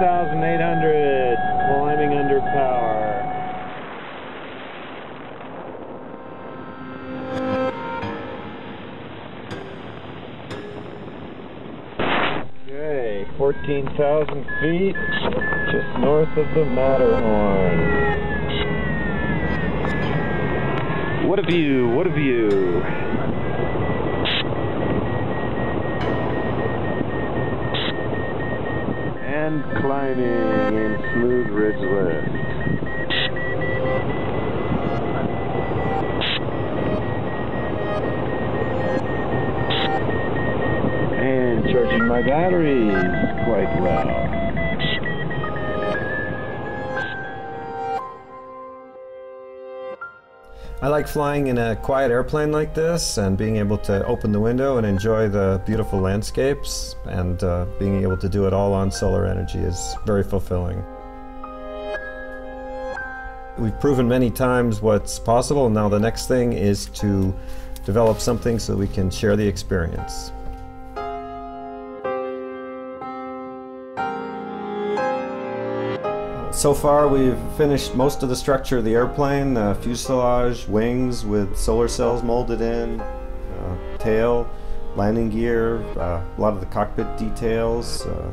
1,800 climbing under power. Okay, 14,000 feet just north of the Matterhorn. What a view, what a view. In smooth ridge. And charging my batteries quite well. I like flying in a quiet airplane like this and being able to open the window and enjoy the beautiful landscapes and uh, being able to do it all on solar energy is very fulfilling. We've proven many times what's possible now the next thing is to develop something so we can share the experience. So far, we've finished most of the structure of the airplane, uh, fuselage, wings with solar cells molded in, uh, tail, landing gear, uh, a lot of the cockpit details, uh,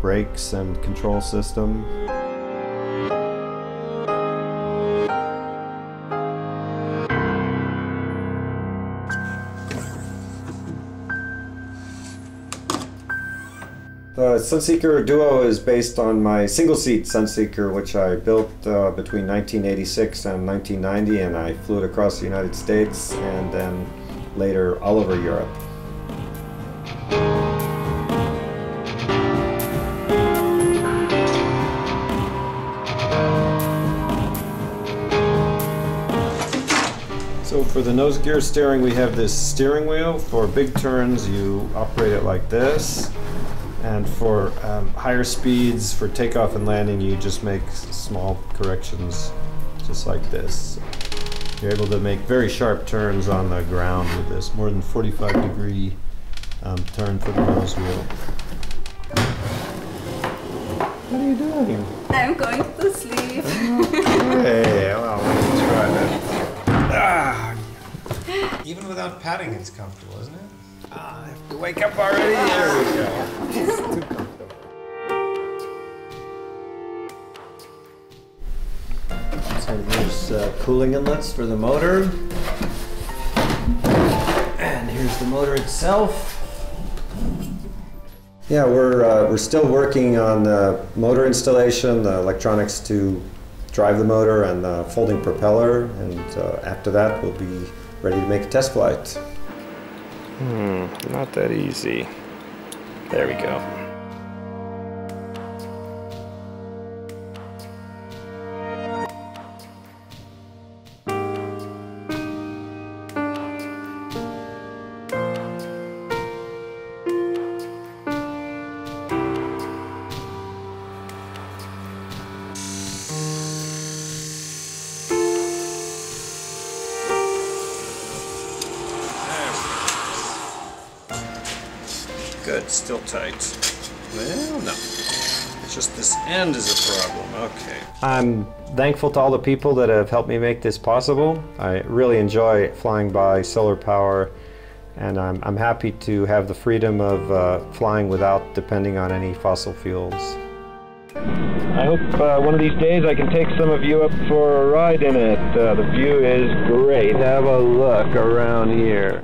brakes and control system. The Sunseeker Duo is based on my single-seat Sunseeker, which I built uh, between 1986 and 1990, and I flew it across the United States and then later all over Europe. So for the nose gear steering, we have this steering wheel. For big turns, you operate it like this. And for um, higher speeds, for takeoff and landing, you just make small corrections, just like this. You're able to make very sharp turns on the ground with this, more than 45 degree um, turn for the nose wheel. What are you doing? I'm going to sleep. Hey, well, let me try that. Ah, Even without padding, it's comfortable, isn't it? I have to wake up already. There we go. It's too comfortable. So here's uh, cooling inlets for the motor. And here's the motor itself. Yeah, we're, uh, we're still working on the motor installation, the electronics to drive the motor and the folding propeller. And uh, after that, we'll be ready to make a test flight. Hmm, not that easy. There we go. Good, still tight. Well, no. It's just this end is a problem. Okay. I'm thankful to all the people that have helped me make this possible. I really enjoy flying by solar power, and I'm, I'm happy to have the freedom of uh, flying without depending on any fossil fuels. I hope uh, one of these days I can take some of you up for a ride in it. Uh, the view is great. Have a look around here.